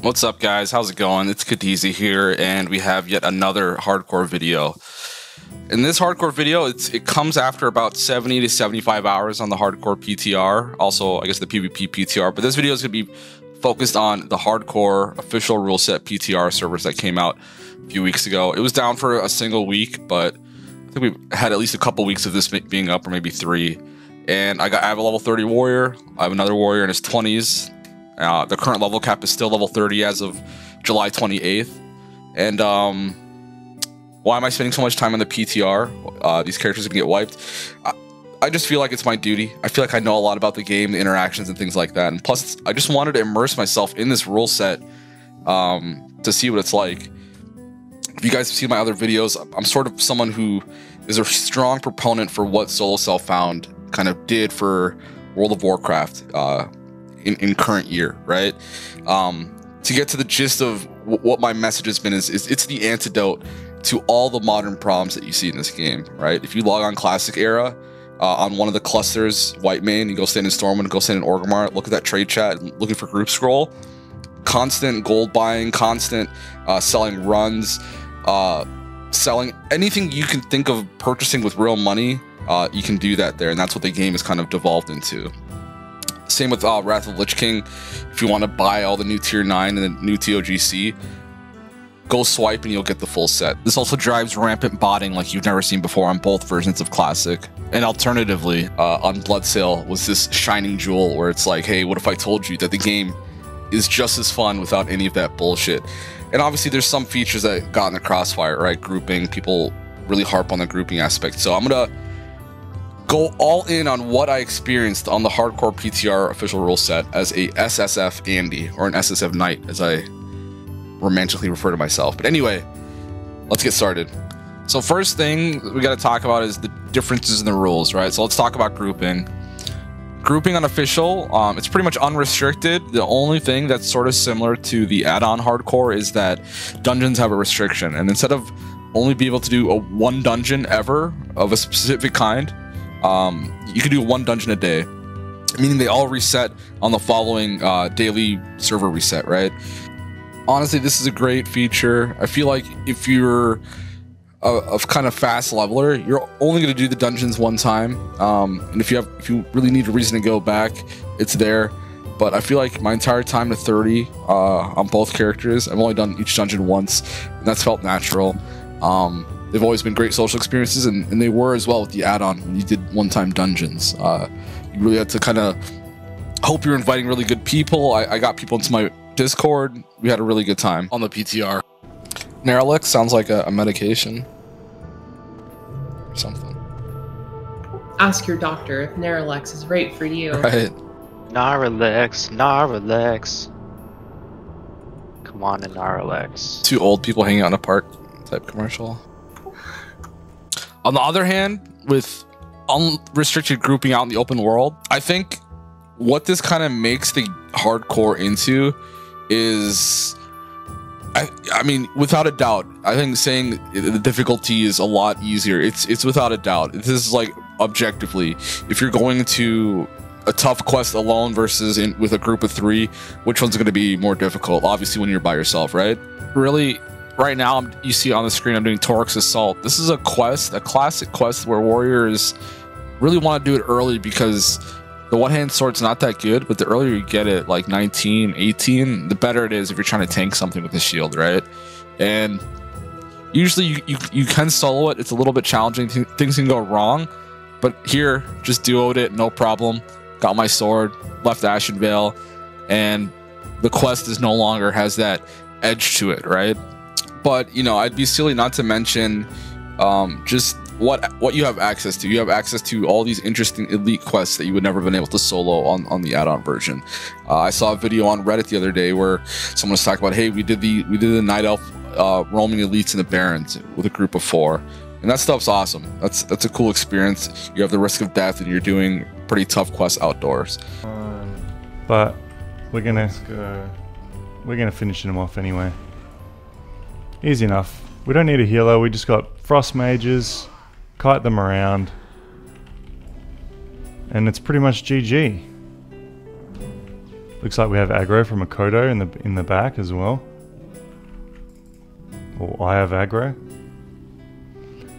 What's up, guys? How's it going? It's Khadeezy here, and we have yet another hardcore video. In this hardcore video, it comes after about 70 to 75 hours on the hardcore PTR, also, I guess, the PvP PTR, but this video is going to be focused on the hardcore official rule set PTR servers that came out a few weeks ago. It was down for a single week, but I think we've had at least a couple weeks of this being up, or maybe three. And I got I have a level 30 warrior. I have another warrior in his 20s. Uh, the current level cap is still level 30 as of July 28th. And um, why am I spending so much time on the PTR? Uh, these characters can get wiped. I, I just feel like it's my duty. I feel like I know a lot about the game, the interactions, and things like that. And plus, I just wanted to immerse myself in this rule set um, to see what it's like. If you guys have seen my other videos, I'm sort of someone who is a strong proponent for what Solo Self Found kind of did for World of Warcraft uh, in, in current year, right? Um, to get to the gist of what my message has been is, is it's the antidote to all the modern problems that you see in this game, right? If you log on Classic Era, uh, on one of the clusters, Whitemane, you go stand in Stormwind, go stand in Orgrimmar, look at that trade chat, looking for group scroll, constant gold buying, constant uh, selling runs, uh, selling anything you can think of purchasing with real money, uh, you can do that there, and that's what the game has kind of devolved into. Same with uh, Wrath of Lich King. If you want to buy all the new Tier 9 and the new TOGC, go swipe and you'll get the full set. This also drives rampant botting like you've never seen before on both versions of Classic. And alternatively, uh, on Bloodsail was this shining jewel where it's like, hey, what if I told you that the game is just as fun without any of that bullshit? And obviously, there's some features that got in the crossfire, right? Grouping, people really harp on the grouping aspect. So I'm gonna go all in on what I experienced on the hardcore PTR official rule set as a SSF Andy or an SSF Knight, as I romantically refer to myself. But anyway, let's get started. So first thing we got to talk about is the differences in the rules, right? So let's talk about grouping. Grouping on official, um, it's pretty much unrestricted. The only thing that's sort of similar to the add-on hardcore is that dungeons have a restriction, and instead of only be able to do a one dungeon ever of a specific kind, um, you can do one dungeon a day, meaning they all reset on the following uh, daily server reset, right? honestly, this is a great feature. I feel like if you're a, a kind of fast leveler, you're only going to do the dungeons one time. Um, and if you have, if you really need a reason to go back, it's there. But I feel like my entire time to 30 uh, on both characters, I've only done each dungeon once, and that's felt natural. Um, they've always been great social experiences, and, and they were as well with the add-on when you did one-time dungeons. Uh, you really had to kind of hope you're inviting really good people. I, I got people into my Discord. We had a really good time on the PTR. Naralex sounds like a, a medication. Or something. Ask your doctor if Naralex is right for you. Right. Naralex, Naralex. Come on, in Naralex. Two old people hanging out in a park type commercial. On the other hand, with unrestricted grouping out in the open world, I think what this kind of makes the hardcore into is I, I mean, without a doubt, I think saying the difficulty is a lot easier. It's it's without a doubt. This is like objectively, if you're going to a tough quest alone versus in, with a group of three, which one's going to be more difficult? Obviously, when you're by yourself, right? Really, right now, I'm, you see on the screen, I'm doing Torek's Assault. This is a quest, a classic quest where warriors really want to do it early because the one hand sword's not that good, but the earlier you get it, like 19, 18, the better it is if you're trying to tank something with a shield, right? And usually you, you, you can solo it. It's a little bit challenging. Things can go wrong, but here, just duoed it, no problem. Got my sword, left Ashenvale, and the quest is no longer has that edge to it, right? But, you know, I'd be silly not to mention um, just what what you have access to. You have access to all these interesting elite quests that you would never have been able to solo on on the add-on version. Uh, I saw a video on Reddit the other day where someone was talking about, hey, we did the we did the night elf uh, roaming elites in the Barrens with a group of four, and that stuff's awesome. That's that's a cool experience. You have the risk of death, and you're doing pretty tough quests outdoors. Um, but we're gonna go. We're gonna finish them off anyway. Easy enough. We don't need a healer. We just got frost mages kite them around, and it's pretty much GG. Looks like we have aggro from a Kodo in the in the back as well. Or I have aggro.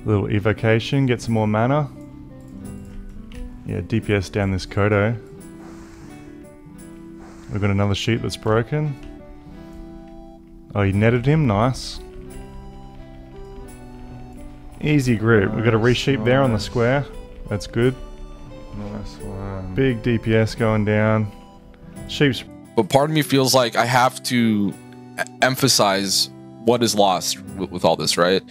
Little evocation, get some more mana. Yeah, DPS down this Kodo. We've got another sheep that's broken. Oh, he netted him, nice. Easy group. We've got a Nice, there on the square. That's good. Nice one. Big DPS going down. Sheep's but part of me feels like I have to emphasize what is lost with, with all this, right?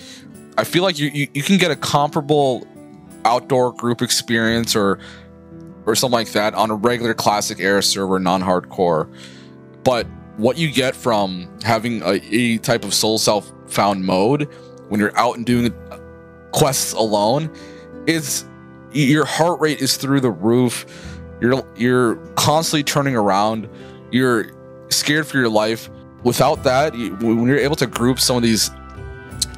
I feel like you, you you can get a comparable outdoor group experience or or something like that on a regular classic era server, non-hardcore. But what you get from having a, a type of soul self found mode when you're out and doing quests alone is your heart rate is through the roof. You're you're constantly turning around. You're scared for your life. Without that, you, when you're able to group some of these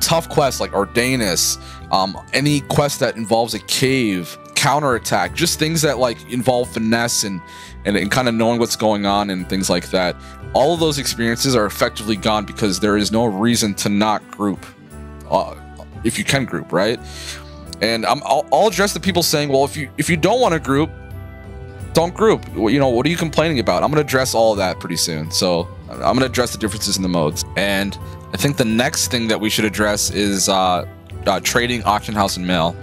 tough quests like Ordanus, um, any quest that involves a cave, counterattack, just things that like involve finesse and and, and kind of knowing what's going on and things like that. All of those experiences are effectively gone because there is no reason to not group, uh, if you can group, right? And I'm, I'll, I'll address the people saying, well, if you if you don't want to group, don't group. You know, what are you complaining about? I'm to address all of that pretty soon. So I'm to address the differences in the modes. And I think the next thing that we should address is uh, uh, trading auction house and mail.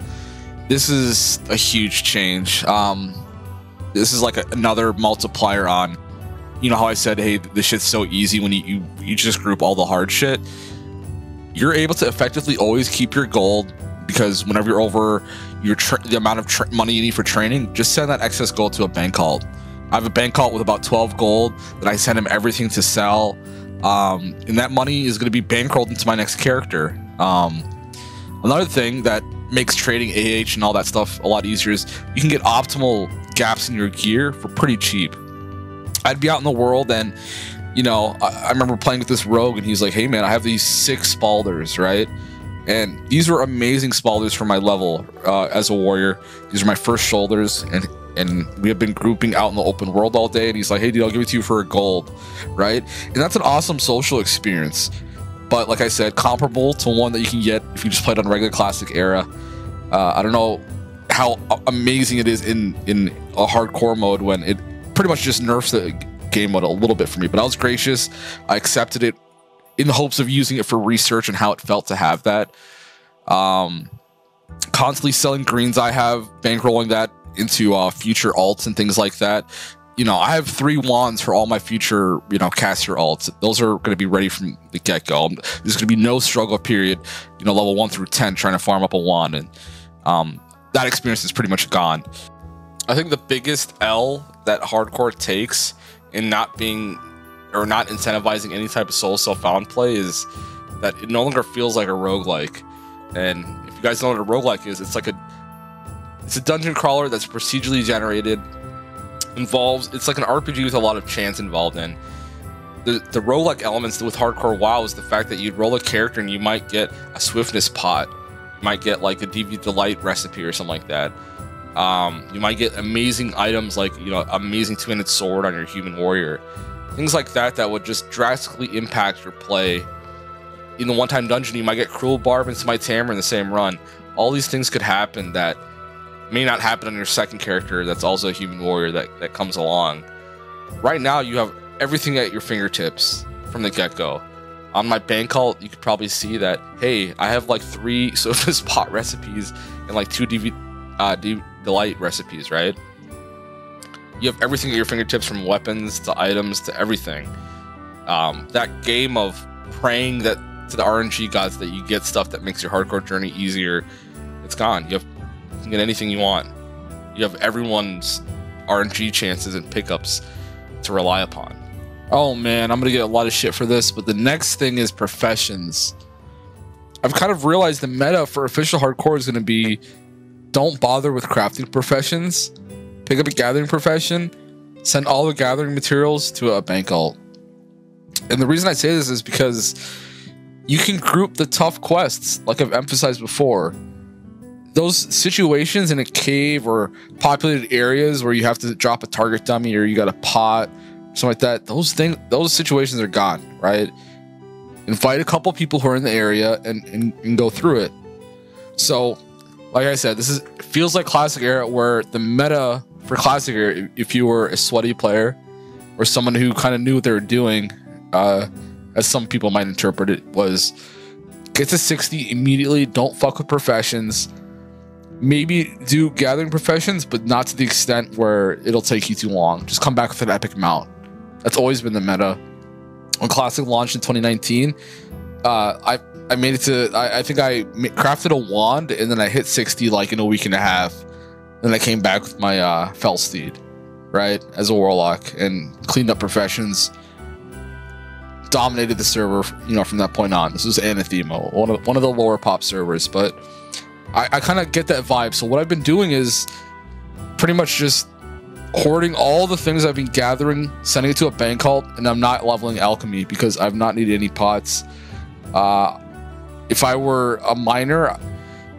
This is a huge change. Um, this is like a, another multiplier on, you know how I said, hey, this shit's so easy when you, you you just group all the hard shit. You're able to effectively always keep your gold because whenever you're over your tra- the amount of tra- money you need for training, just send that excess gold to a bank vault. I have a bank vault with about 12 gold that I send him everything to sell. Um, and that money is going to be bankrolled into my next character. Um, another thing that makes trading AH and all that stuff a lot easier is you can get optimal gaps in your gear for pretty cheap. I'd be out in the world and, you know, I, I remember playing with this rogue and he's like, hey man, I have these six spaulders, right? And these were amazing spaulders for my level uh, as a warrior. These are my first shoulders, and and we have been grouping out in the open world all day. And he's like, "Hey, dude, I'll give it to you for a gold, right?" And that's an awesome social experience. But like I said, comparable to one that you can get if you just played on regular classic era. Uh, I don't know how amazing it is in in a hardcore mode when it pretty much just nerfs the game mode a little bit for me. But I was gracious. I accepted it in the hopes of using it for research and how it felt to have that. Um, constantly selling greens, I have bankrolling that into uh, future alts and things like that. You know, I have three wands for all my future, you know, caster alts. Those are going to be ready from the get go. There's going to be no struggle period, you know, level one through 10 trying to farm up a wand. And um, that experience is pretty much gone. I think the biggest L that hardcore takes in not being or not incentivizing any type of soul self found play is that it no longer feels like a roguelike. And if you guys know what a roguelike is, it's like a it's a dungeon crawler that's procedurally generated. Involves it's like an RPG with a lot of chance involved in. The the roguelike elements with hardcore WoW is the fact that you'd roll a character and you might get a swiftness pot. You might get like a DV delight recipe or something like that. Um, you might get amazing items like you know amazing two-handed sword on your human warrior things like that that would just drastically impact your play. In the one-time dungeon, you might get Cruel Barb and Smite Hammer in the same run. All these things could happen that may not happen on your second character that's also a human warrior that, that comes along. Right now, you have everything at your fingertips from the get-go. On my bank alt, you could probably see that, hey, I have like three Sophus pot recipes and like two DV, uh, D- Delight recipes, right? you have everything at your fingertips from weapons to items to everything. Um, that game of praying that to the RNG gods that you get stuff that makes your hardcore journey easier, it's gone. You have you can get anything you want. You have everyone's RNG chances and pickups to rely upon. Oh man, I'm gonna get a lot of shit for this, but the next thing is professions. I've kind of realized the meta for official hardcore is gonna be don't bother with crafting professions pick up a gathering profession, send all the gathering materials to a bank alt. And the reason I say this is because you can group the tough quests, like I've emphasized before. Those situations in a cave or populated areas where you have to drop a target dummy or you got a pot, something like that, those things, those situations are gone, right? Invite a couple people who are in the area and, and, and go through it. So, like I said, this is feels like classic era where the meta for classic era, if you were a sweaty player or someone who kind of knew what they were doing, uh, as some people might interpret it, was get to 60 immediately, don't fuck with professions. Maybe do gathering professions, but not to the extent where it'll take you too long. Just come back with an epic mount. That's always been the meta. When Classic launched in 2019, uh, I I made it to I, I think I crafted a wand and then I hit 60 like in a week and a half. Then I came back with my uh, Felsteed, right, as a warlock and cleaned up professions dominated the server, you know, from that point on. This was Anathema, one of one of the lower pop servers, but I, I kind of get that vibe. So what I've been doing is pretty much just hoarding all the things I've been gathering, sending it to a bank vault, and I'm not leveling alchemy because I've not needed any pots. Uh, if I were a miner,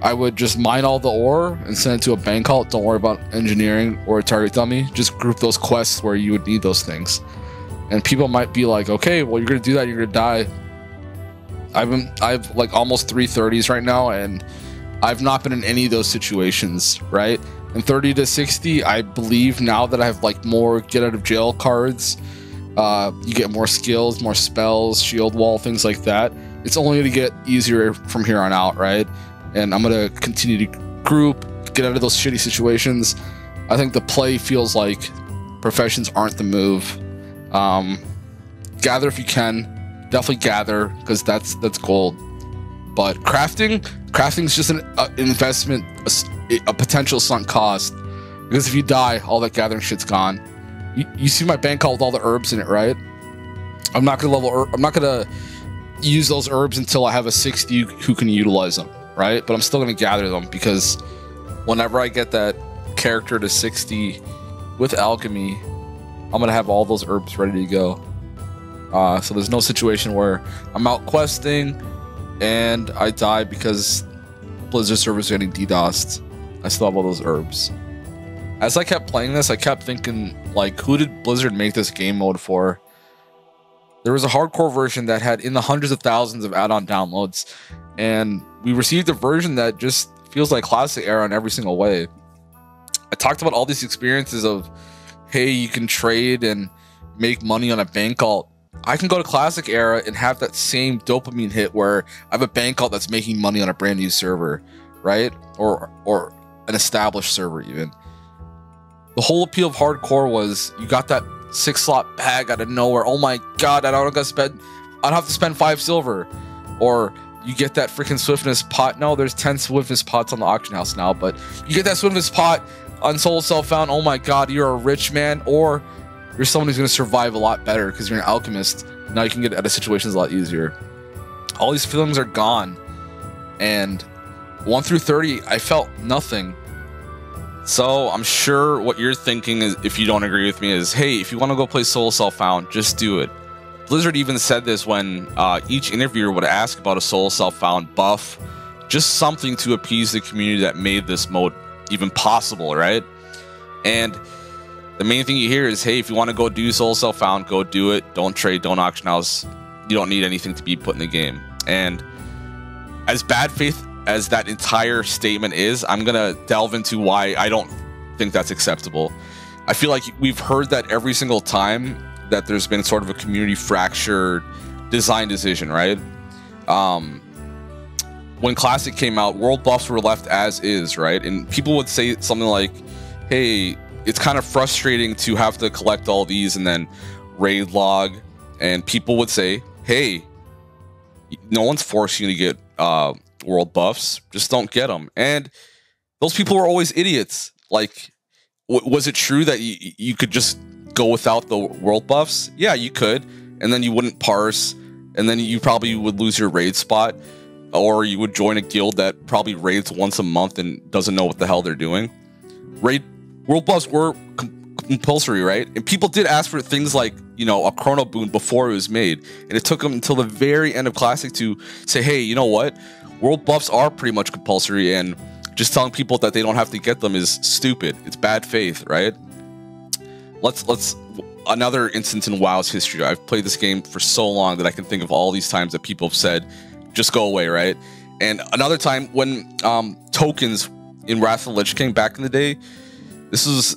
I would just mine all the ore and send it to a bank vault. Don't worry about engineering or a target dummy. Just group those quests where you would need those things and people might be like, okay, well, you're gonna do that, you're gonna die. I've been, I've like almost 330s right now, and I've not been in any of those situations, right? And 30 to 60, I believe now that I have like more get out of jail cards, uh, you get more skills, more spells, shield wall, things like that. It's only gonna get easier from here on out, right? And I'm gonna continue to group, get out of those shitty situations. I think the play feels like professions aren't the move um, gather if you can. Definitely gather because that's that's gold. But crafting, crafting is just an uh, investment, a, a, potential sunk cost. Because if you die, all that gathering shit's gone. You, you see my bank alt with all the herbs in it, right? I'm not gonna level. I'm not gonna use those herbs until I have a 60 who can utilize them, right? But I'm still gonna gather them because whenever I get that character to 60 with alchemy, I'm gonna have all those herbs ready to go. Uh, so there's no situation where I'm out questing and I die because Blizzard servers are getting DDoSed. I still have all those herbs. As I kept playing this, I kept thinking, like, who did Blizzard make this game mode for? There was a hardcore version that had in the hundreds of thousands of add-on downloads, and we received a version that just feels like classic era in every single way. I talked about all these experiences of hey, you can trade and make money on a bank alt. I can go to classic era and have that same dopamine hit where I have a bank alt that's making money on a brand new server, right? Or or an established server even. The whole appeal of hardcore was you got that six slot bag out of nowhere. Oh my god, I don't gotta spend I don't have to spend five silver. Or you get that freaking swiftness pot. No, there's 10 swiftness pots on the auction house now, but you get that swiftness pot on Soul Self Found, oh my god, you're a rich man, or you're someone who's going to survive a lot better because you're an alchemist. Now you can get out of situations a lot easier. All these feelings are gone. And 1 through 30, I felt nothing. So I'm sure what you're thinking is, if you don't agree with me, is hey, if you want to go play Solo Self Found, just do it. Blizzard even said this when uh, each interviewer would ask about a Solo Self Found buff, just something to appease the community that made this mode even possible, right? And the main thing you hear is, hey, if you want to go do Solo Self Found, go do it. Don't trade, don't auction house. You don't need anything to be put in the game. And as bad faith as that entire statement is, I'm gonna delve into why I don't think that's acceptable. I feel like we've heard that every single time that there's been sort of a community fractured design decision, right? Um, when Classic came out, world buffs were left as is, right? And people would say something like, hey, it's kind of frustrating to have to collect all these and then raid log. And people would say, hey, no one's forcing you to get uh, world buffs. Just don't get them. And those people were always idiots. Like, was it true that you, you could just go without the world buffs? Yeah, you could. And then you wouldn't parse. And then you probably would lose your raid spot or you would join a guild that probably raids once a month and doesn't know what the hell they're doing. Raid world buffs were com- compulsory, right? And people did ask for things like you know a chrono boon before it was made, and it took them until the very end of classic to say, hey, you know what? World buffs are pretty much compulsory, and just telling people that they don't have to get them is stupid. It's bad faith, right? Let's let's another instance in WoW's history. I've played this game for so long that I can think of all these times that people have said, "Just go away," right? And another time when um, tokens in Wrath of the Lich King back in the day, this is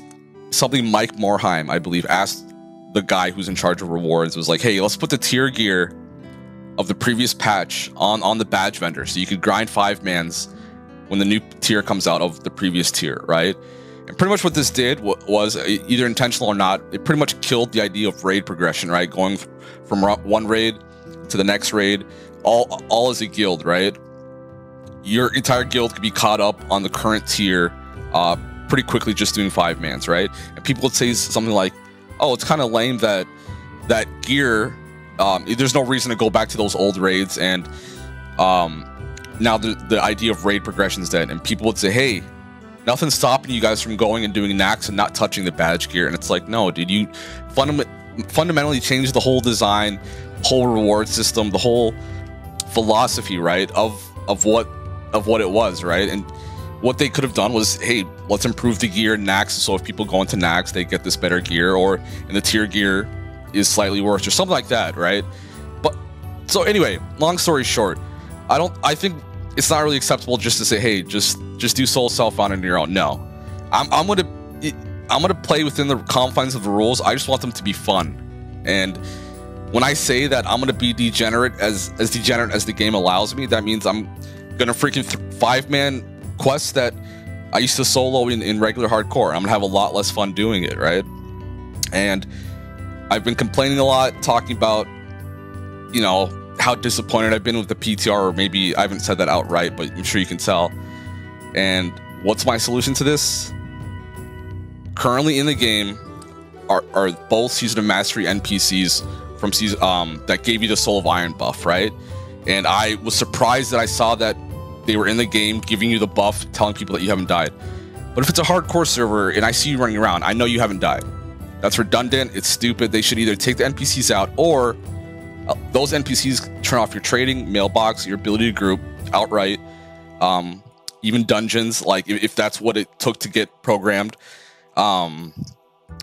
something Mike Morhaime I believe, asked the guy who's in charge of rewards. Was like, "Hey, let's put the tier gear of the previous patch on on the badge vendor, so you could grind five mans when the new tier comes out of the previous tier, right?" And pretty much what this did was uh, either intentional or not. It pretty much killed the idea of raid progression, right? Going from one raid to the next raid, all all as a guild, right? Your entire guild could be caught up on the current tier uh, pretty quickly, just doing five mans, right? And people would say something like, "Oh, it's kind of lame that that gear. Um, there's no reason to go back to those old raids, and um, now the the idea of raid progression is dead." And people would say, "Hey." nothing's stopping you guys from going and doing Naxx and not touching the badge gear. And it's like, no, dude, you fundam- fundamentally changed the whole design, whole reward system, the whole philosophy, right, of of what of what it was, right? And what they could have done was, hey, let's improve the gear in Naxx. So if people go into Naxx, they get this better gear, or in the tier gear is slightly worse, or something like that, right? But so anyway, long story short, I don't. I think it's not really acceptable just to say, hey, just just do soul self on your own. No, I'm I'm gonna I'm gonna play within the confines of the rules. I just want them to be fun, and when I say that I'm gonna be degenerate as as degenerate as the game allows me, that means I'm gonna freaking five man quests that I used to solo in, in regular hardcore. I'm gonna have a lot less fun doing it, right? And I've been complaining a lot, talking about, you know, how disappointed I've been with the PTR, or maybe I haven't said that outright, but I'm sure you can tell. And what's my solution to this? Currently in the game are, are both Season of Mastery NPCs from season um, that gave you the Soul of Iron buff, right? And I was surprised that I saw that they were in the game giving you the buff, telling people that you haven't died. But if it's a hardcore server and I see you running around, I know you haven't died. That's redundant. It's stupid. They should either take the NPCs out or uh, those NPCs turn off your trading, mailbox, your ability to group outright, um, even dungeons. Like if, that's what it took to get programmed, um,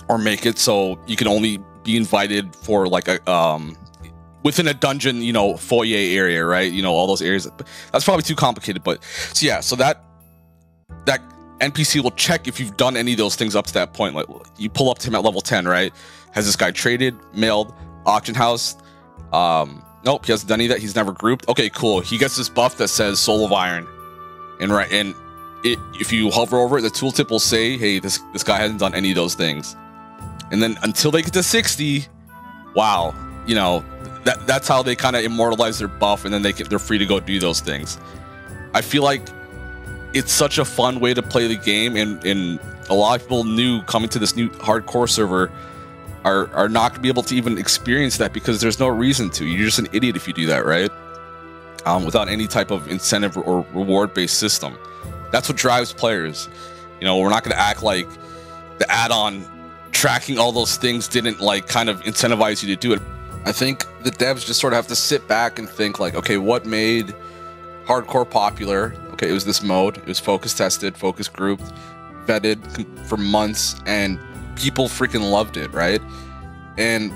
or make it so you can only be invited for like a um, within a dungeon, you know, foyer area, right? You know, all those areas. That's probably too complicated, but so yeah, so that that NPC will check if you've done any of those things up to that point. Like you pull up to him at level 10, right? Has this guy traded, mailed, auction house? Um, nope, he hasn't done any of that. He's never grouped. Okay, cool. He gets this buff that says Soul of Iron, and right, and it, if you hover over it, the tooltip will say, "Hey, this this guy hasn't done any of those things." And then until they get to sixty, wow, you know, that that's how they kind of immortalize their buff, and then they they're free to go do those things. I feel like it's such a fun way to play the game, and and a lot of people new coming to this new hardcore server are are not to be able to even experience that because there's no reason to. You're just an idiot if you do that, right? Um, without any type of incentive or reward based system. That's what drives players. You know, we're not going to act like the add-on tracking all those things didn't like kind of incentivize you to do it. I think the devs just sort of have to sit back and think like, okay, what made hardcore popular? Okay, it was this mode. It was focus tested, focus grouped, vetted for months, and people freaking loved it, right? And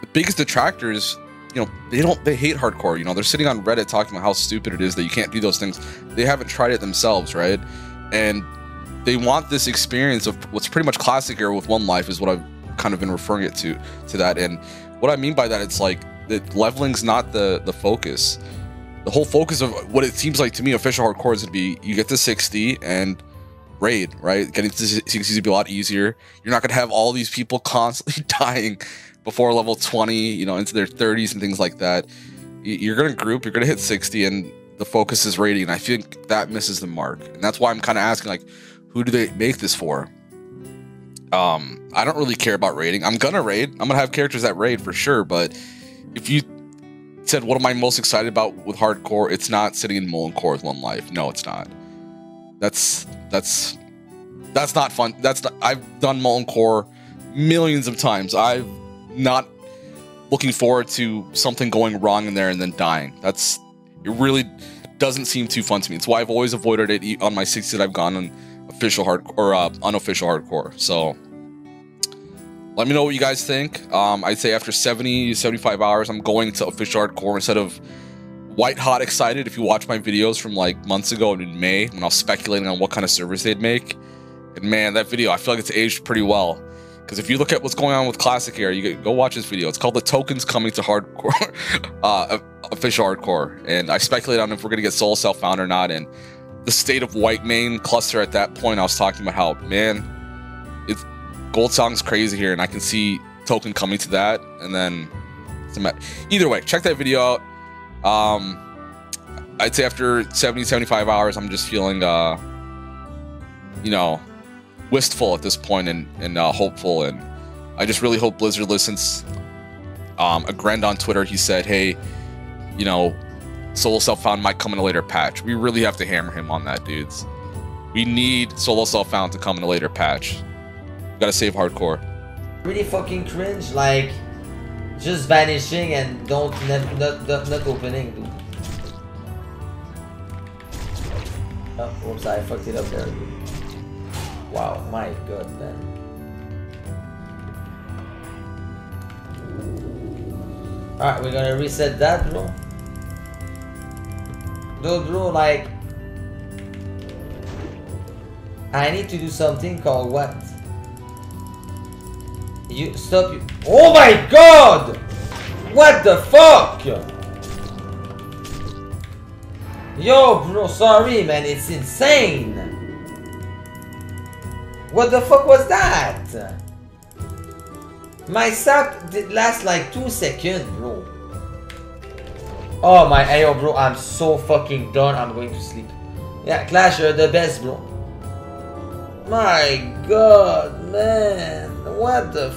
the biggest detractors, you know, they don't they hate hardcore. You know, they're sitting on Reddit talking about how stupid it is that you can't do those things. They haven't tried it themselves, right? And they want this experience of what's pretty much classic era with one life is what I've kind of been referring it to to that. And what I mean by that, it's like the leveling's not the the focus. The whole focus of what it seems like to me, official hardcore is to be you get to 60 and raid, right? Getting to 60 is be a lot easier. You're not going to have all these people constantly dying before level 20, you know, into their 30s and things like that. You're going to group, you're going to hit 60, and the focus is raiding. And I think that misses the mark. And that's why I'm kind of asking, like, who do they make this for? Um, I don't really care about raiding. I'm gonna raid. I'm gonna have characters that raid for sure. But if you said what am I most excited about with hardcore, it's not sitting in Molten Core with one life. No, it's not. That's that's that's not fun. That's not, I've done Molten Core millions of times. I'm not looking forward to something going wrong in there and then dying. That's it. Really doesn't seem too fun to me. It's why I've always avoided it on my 60 that I've gone on official hard or uh, unofficial hardcore. So let me know what you guys think. Um, I'd say after 70, 75 hours, I'm going to official hardcore instead of white hot excited. If you watch my videos from like months ago in May when I was speculating on what kind of servers they'd make, and man, that video I feel like it's aged pretty well. Because if you look at what's going on with Classic Era, you go watch this video. It's called "The Tokens Coming to Hardcore," uh, official hardcore, and I speculate on if we're gonna get Solo Self found or not. And the state of Whitemane cluster at that point, I was talking about how man, it's Gold Song's crazy here, and I can see Token coming to that, and then either way, check that video out. Um, I'd say after 70, 75 hours, I'm just feeling, uh, you know, wistful at this point and, and uh, hopeful. And I just really hope Blizzard listens. Um, Aggrend on Twitter, he said, hey, you know, Solo Self Found might come in a later patch. We really have to hammer him on that, dudes. We need Solo Self Found to come in a later patch. We gotta save hardcore. Really fucking cringe, like just vanishing and don't not not, not opening, dude. Oh, whoops, I fucked it up there. Wow, my god, man. Alright, we're gonna reset that, bro. Dude, bro, like... I need to do something called what? You, stop you. Oh my god! What the fuck? Yo, bro, sorry, man, it's insane. What the fuck was that? My suck did last like two seconds. Oh my, ayo, bro, I'm so fucking done. I'm going to sleep. Yeah, Clash, you're the best, bro. My god, man. What the